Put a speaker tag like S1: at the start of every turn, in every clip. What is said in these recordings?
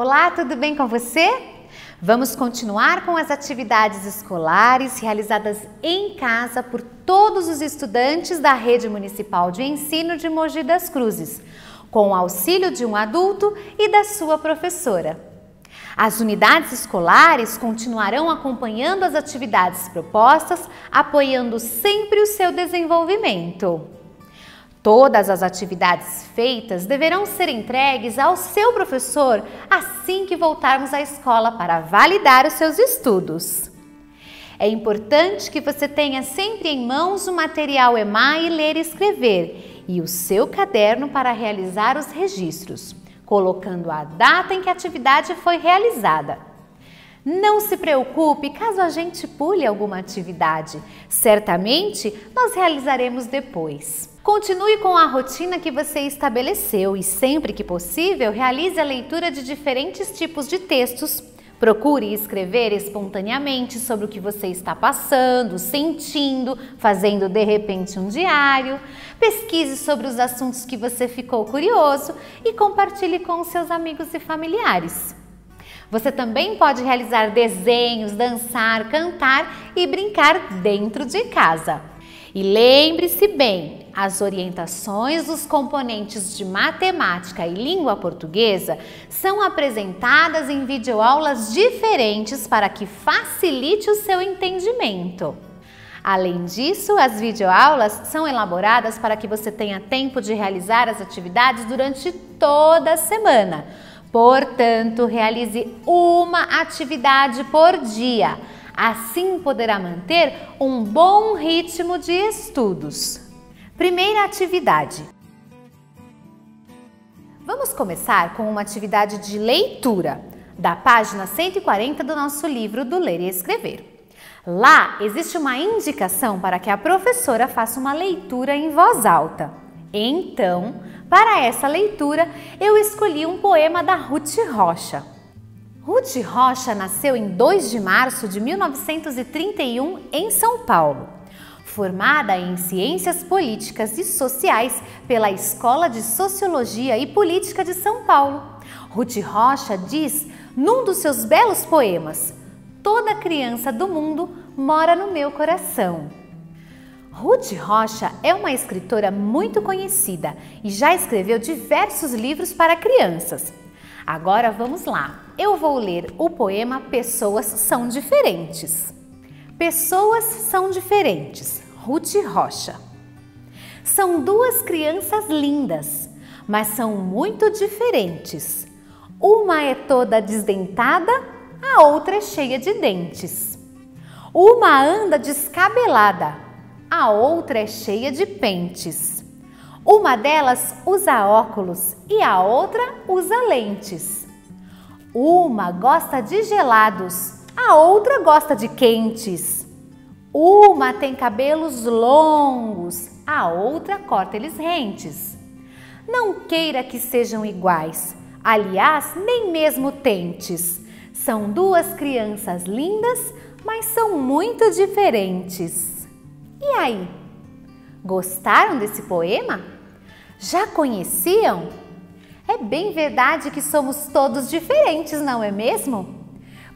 S1: Olá, tudo bem com você? Vamos continuar com as atividades escolares realizadas em casa por todos os estudantes da Rede Municipal de Ensino de Mogi das Cruzes, com o auxílio de um adulto e da sua professora. As unidades escolares continuarão acompanhando as atividades propostas, apoiando sempre o seu desenvolvimento. Todas as atividades feitas deverão ser entregues ao seu professor assim que voltarmos à escola para validar os seus estudos. É importante que você tenha sempre em mãos o material EMAI Ler e Escrever e o seu caderno para realizar os registros, colocando a data em que a atividade foi realizada. Não se preocupe caso a gente pule alguma atividade. Certamente nós realizaremos depois. Continue com a rotina que você estabeleceu e sempre que possível realize a leitura de diferentes tipos de textos. Procure escrever espontaneamente sobre o que você está passando, sentindo, fazendo de repente um diário. Pesquise sobre os assuntos que você ficou curioso e compartilhe com seus amigos e familiares. Você também pode realizar desenhos, dançar, cantar e brincar dentro de casa. E lembre-se bem, as orientações dos componentes de matemática e língua portuguesa são apresentadas em videoaulas diferentes para que facilite o seu entendimento. Além disso, as videoaulas são elaboradas para que você tenha tempo de realizar as atividades durante toda a semana Portanto, realize uma atividade por dia. Assim poderá manter um bom ritmo de estudos. Primeira atividade. Vamos começar com uma atividade de leitura, da página 140 do nosso livro do Ler e Escrever. Lá existe uma indicação para que a professora faça uma leitura em voz alta. Então, para essa leitura, eu escolhi um poema da Ruth Rocha. Ruth Rocha nasceu em 2 de março de 1931 em São Paulo. Formada em Ciências Políticas e Sociais pela Escola de Sociologia e Política de São Paulo, Ruth Rocha diz num dos seus belos poemas: Toda criança do mundo mora no meu coração. Ruth Rocha é uma escritora muito conhecida e já escreveu diversos livros para crianças. Agora vamos lá, eu vou ler o poema Pessoas São Diferentes. Pessoas são diferentes, Ruth Rocha. São duas crianças lindas, mas são muito diferentes. Uma é toda desdentada, a outra é cheia de dentes. Uma anda descabelada, a outra é cheia de pentes. Uma delas usa óculos e a outra usa lentes. Uma gosta de gelados, a outra gosta de quentes. Uma tem cabelos longos, a outra corta eles rentes. Não queira que sejam iguais, aliás, nem mesmo tentes. São duas crianças lindas, mas são muito diferentes. E aí? Gostaram desse poema? Já conheciam? É bem verdade que somos todos diferentes, não é mesmo?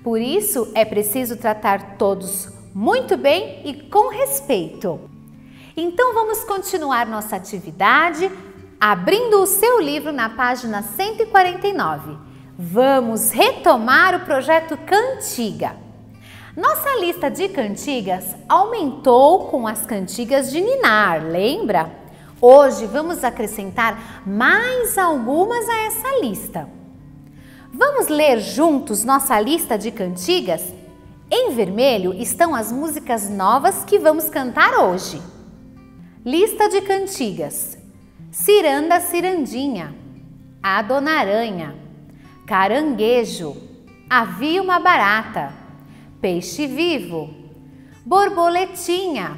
S1: Por isso é preciso tratar todos muito bem e com respeito. Então vamos continuar nossa atividade abrindo o seu livro na página 149. Vamos retomar o projeto Cantiga. Nossa lista de cantigas aumentou com as cantigas de Ninar, lembra? Hoje vamos acrescentar mais algumas a essa lista. Vamos ler juntos nossa lista de cantigas? Em vermelho estão as músicas novas que vamos cantar hoje. Lista de cantigas: Ciranda Cirandinha, A Dona Aranha, Caranguejo, Havia uma Barata peixe vivo, borboletinha,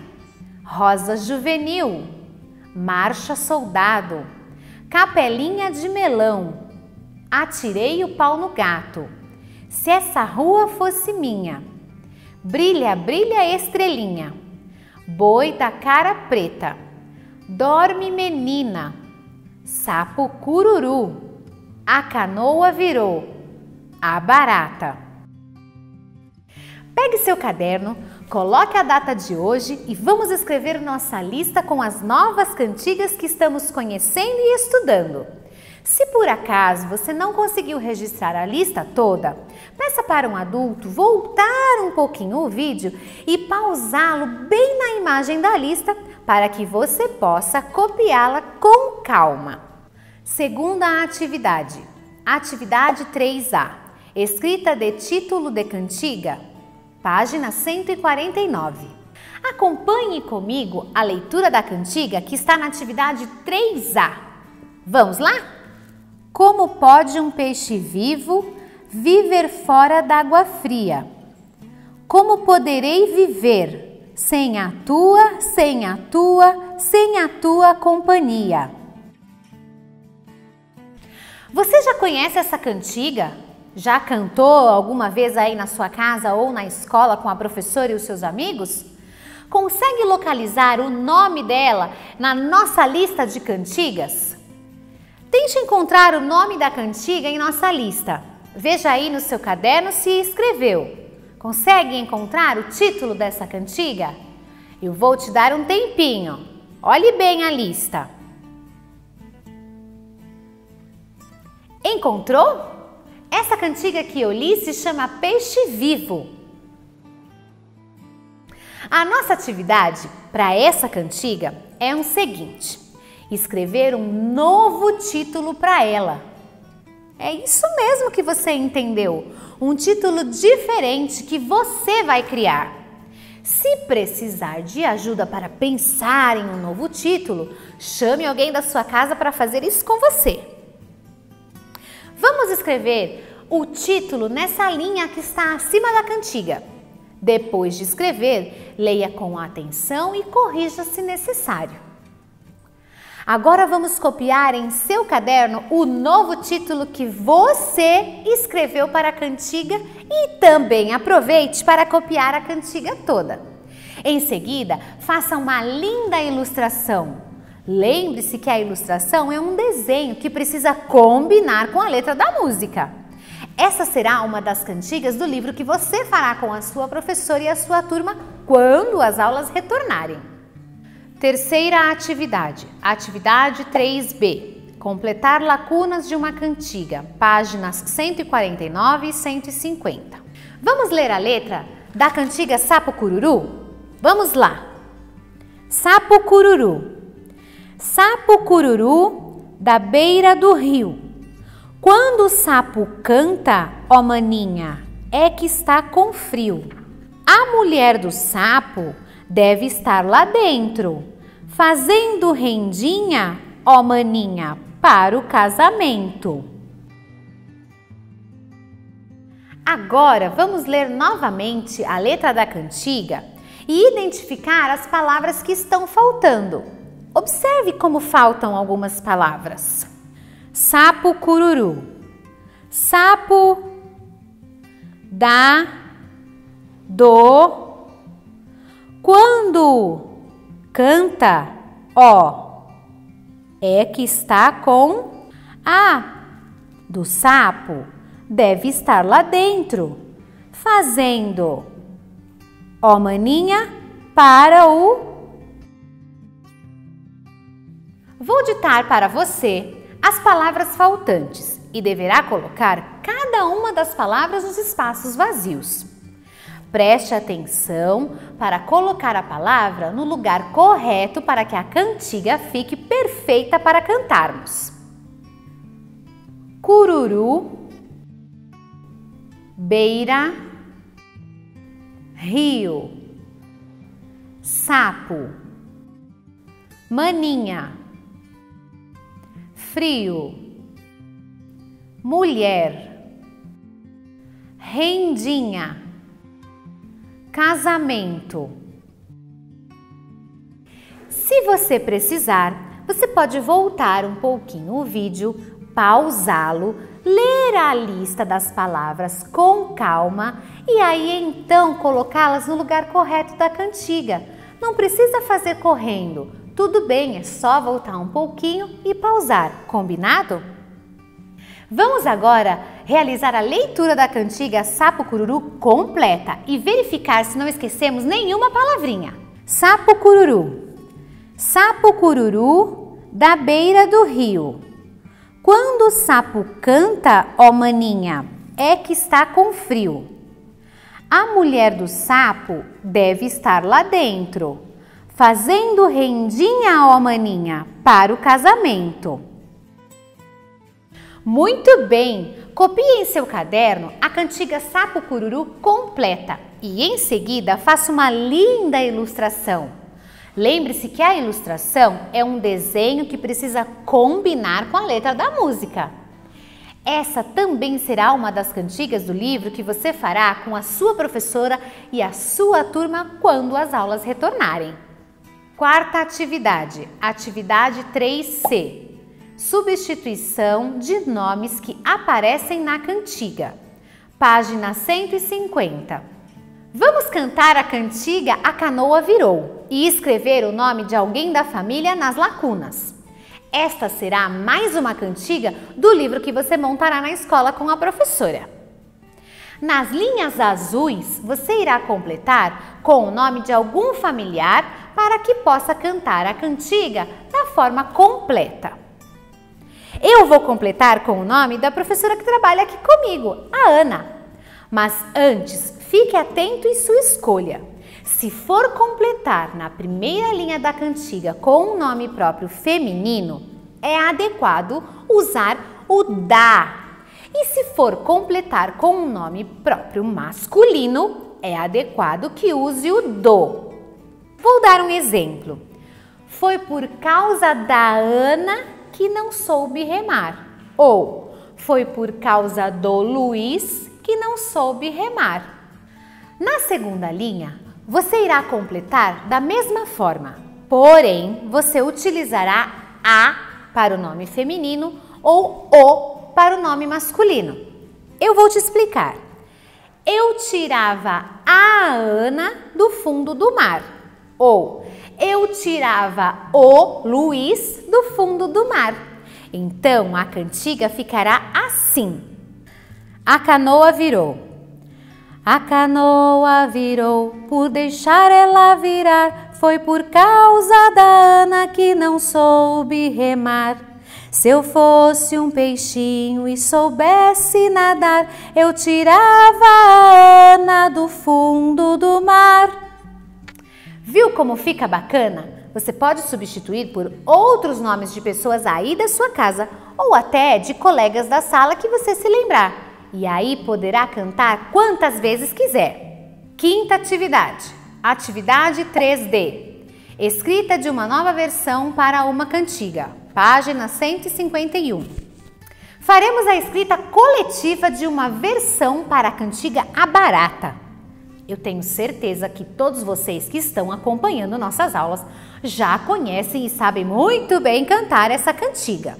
S1: rosa juvenil, marcha soldado, capelinha de melão, atirei o pau no gato, se essa rua fosse minha, brilha, brilha estrelinha, boi da cara preta, dorme menina, sapo cururu, a canoa virou, A barata. Pegue seu caderno, coloque a data de hoje e vamos escrever nossa lista com as novas cantigas que estamos conhecendo e estudando. Se por acaso você não conseguiu registrar a lista toda, peça para um adulto voltar um pouquinho o vídeo e pausá-lo bem na imagem da lista para que você possa copiá-la com calma. Segunda atividade, atividade 3A, escrita de título de cantiga, página 149. Acompanhe comigo a leitura da cantiga que está na atividade 3A. Vamos lá? Como pode um peixe vivo viver fora d'água fria? Como poderei viver sem a tua, sem a tua, sem a tua companhia? Você já conhece essa cantiga? Já cantou alguma vez aí na sua casa ou na escola com a professora e os seus amigos? Consegue localizar o nome dela na nossa lista de cantigas? Tente encontrar o nome da cantiga em nossa lista. Veja aí no seu caderno se escreveu. Consegue encontrar o título dessa cantiga? Eu vou te dar um tempinho. Olhe bem a lista. Encontrou? Essa cantiga que eu li se chama Peixe Vivo. A nossa atividade para essa cantiga é o seguinte: escrever um novo título para ela. É isso mesmo que você entendeu, um título diferente que você vai criar. Se precisar de ajuda para pensar em um novo título, chame alguém da sua casa para fazer isso com você. Vamos escrever o título nessa linha que está acima da cantiga. Depois de escrever, leia com atenção e corrija se necessário. Agora vamos copiar em seu caderno o novo título que você escreveu para a cantiga e também aproveite para copiar a cantiga toda. Em seguida, faça uma linda ilustração. Lembre-se que a ilustração é um desenho que precisa combinar com a letra da música. Essa será uma das cantigas do livro que você fará com a sua professora e a sua turma quando as aulas retornarem. Terceira atividade, atividade 3B. Completar lacunas de uma cantiga, páginas 149 e 150. Vamos ler a letra da cantiga Sapo Cururu? Vamos lá. Sapo Cururu. Sapo Cururu da beira do rio. Quando o sapo canta, ó maninha, é que está com frio. A mulher do sapo deve estar lá dentro, fazendo rendinha, ó maninha, para o casamento. Agora vamos ler novamente a letra da cantiga e identificar as palavras que estão faltando. Observe como faltam algumas palavras. Sapo cururu. Sapo da do quando canta, ó, é que está com a do sapo, deve estar lá dentro, fazendo, ó maninha, para o. Vou ditar para você as palavras faltantes e deverá colocar cada uma das palavras nos espaços vazios. Preste atenção para colocar a palavra no lugar correto para que a cantiga fique perfeita para cantarmos. Cururu, beira, rio, sapo, maninha, frio, mulher, rendinha casamento. Se você precisar, você pode voltar um pouquinho o vídeo, pausá-lo, ler a lista das palavras com calma e aí então colocá-las no lugar correto da cantiga. Não precisa fazer correndo, tudo bem, é só voltar um pouquinho e pausar, combinado? Vamos agora realizar a leitura da cantiga Sapo Cururu completa e verificar se não esquecemos nenhuma palavrinha. Sapo Cururu. Sapo Cururu da beira do rio. Quando o sapo canta, ó maninha, é que está com frio. A mulher do sapo deve estar lá dentro, fazendo rendinha, ó maninha, para o casamento. Muito bem! Copie em seu caderno a cantiga Sapo Cururu completa e em seguida faça uma linda ilustração. Lembre-se que a ilustração é um desenho que precisa combinar com a letra da música. Essa também será uma das cantigas do livro que você fará com a sua professora e a sua turma quando as aulas retornarem. Quarta atividade, atividade 3C. Substituição de nomes que aparecem na cantiga. Página 150. Vamos cantar a cantiga A Canoa Virou e escrever o nome de alguém da família nas lacunas. Esta será mais uma cantiga do livro que você montará na escola com a professora. Nas linhas azuis, você irá completar com o nome de algum familiar para que possa cantar a cantiga da forma completa. Eu vou completar com o nome da professora que trabalha aqui comigo, a Ana. Mas antes, fique atento em sua escolha. Se for completar na primeira linha da cantiga com um nome próprio feminino, é adequado usar o da. E se for completar com um nome próprio masculino, é adequado que use o do. Vou dar um exemplo. Foi por causa da Ana que não soube remar. Ou foi por causa do Luiz que não soube remar. Na segunda linha, você irá completar da mesma forma, porém você utilizará a para o nome feminino ou o para o nome masculino. Eu vou te explicar. Eu tirava a Ana do fundo do mar ou eu tirava o Luiz do fundo do mar. Então a cantiga ficará assim: A canoa virou a canoa virou, por deixar ela virar, foi por causa da Ana que não soube remar. Se eu fosse um peixinho e soubesse nadar, eu tirava a Ana do fundo do mar. Viu como fica bacana? Você pode substituir por outros nomes de pessoas aí da sua casa ou até de colegas da sala que você se lembrar e aí poderá cantar quantas vezes quiser. Quinta atividade, atividade 3D, escrita de uma nova versão para uma cantiga, página 151. Faremos a escrita coletiva de uma versão para a cantiga A Barata. Eu tenho certeza que todos vocês que estão acompanhando nossas aulas já conhecem e sabem muito bem cantar essa cantiga.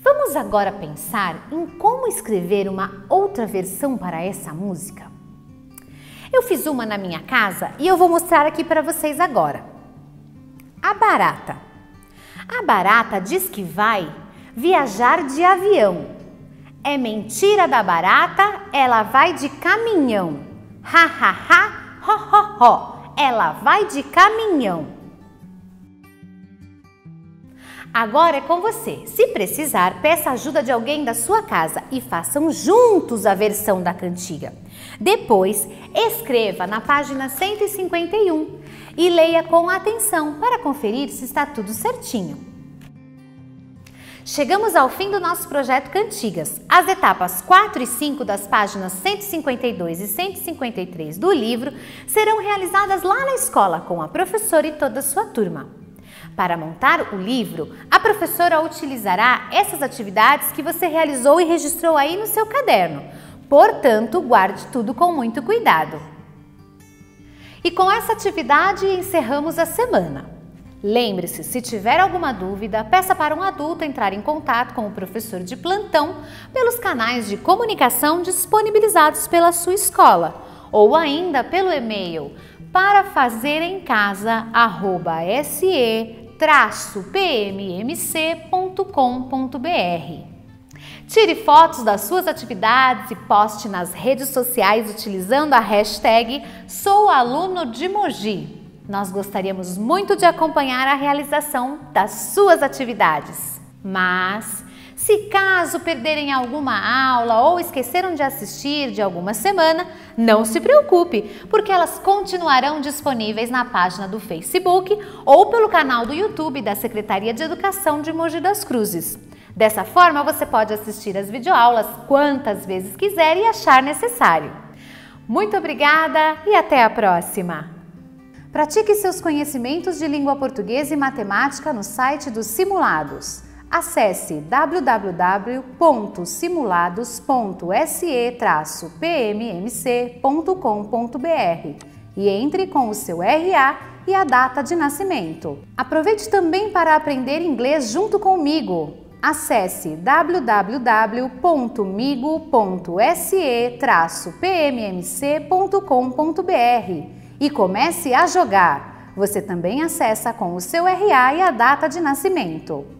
S1: Vamos agora pensar em como escrever uma outra versão para essa música? Fiz uma na minha casa e eu vou mostrar aqui para vocês agora. A barata. A barata diz que vai viajar de avião. É mentira da barata, ela vai de caminhão. Ha ha ha, ho ho ho, ela vai de caminhão. Agora é com você. Se precisar, peça ajuda de alguém da sua casa e façam juntos a versão da cantiga. Depois, escreva na página 151 e leia com atenção para conferir se está tudo certinho. Chegamos ao fim do nosso projeto Cantigas. As etapas 4 e 5 das páginas 152 e 153 do livro serão realizadas lá na escola com a professora e toda a sua turma. Para montar o livro, a professora utilizará essas atividades que você realizou e registrou aí no seu caderno. Portanto, guarde tudo com muito cuidado. E com essa atividade encerramos a semana. Lembre-se, se tiver alguma dúvida, peça para um adulto entrar em contato com o professor de plantão pelos canais de comunicação disponibilizados pela sua escola ou ainda pelo e-mail para fazer em casa se-pmmc.com.br. Tire fotos das suas atividades e poste nas redes sociais utilizando a hashtag Sou Aluno de Mogi. Nós gostaríamos muito de acompanhar a realização das suas atividades. Mas, se caso perderem alguma aula ou esqueceram de assistir de alguma semana, não se preocupe, porque elas continuarão disponíveis na página do Facebook ou pelo canal do YouTube da Secretaria de Educação de Mogi das Cruzes. Dessa forma, você pode assistir as videoaulas quantas vezes quiser e achar necessário. Muito obrigada e até a próxima! Pratique seus conhecimentos de língua portuguesa e matemática no site dos Simulados. Acesse www.simulados.se-pmmc.com.br e entre com o seu RA e a data de nascimento. Aproveite também para aprender inglês junto comigo. Acesse www.migo.se-pmmc.com.br e comece a jogar. Você também acessa com o seu RA e a data de nascimento.